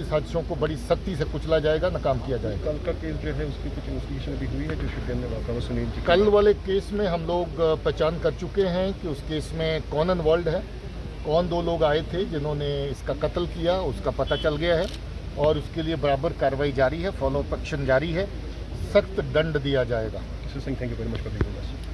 की साजिशों को बड़ी सख्ती से कुचला जाएगा नाकाम किया जाएगा। कल का केस जो है उसकी कुछ इन्वेस्टिगेशन भी हुई है जो शुक्रिया ने वाका वो सुनील जी कल वाले केस में हम लोग पहचान कर चुके हैं कि उस केस में कौन इन्वॉल्व है कौन दो लोग आए थे जिन्होंने इसका कत्ल किया उसका पता चल गया है और उसके लिए बराबर कार्रवाई जारी है फॉलो अप एक्शन जारी है। सख्त दंड दिया जाएगा। Singh thank you very much for being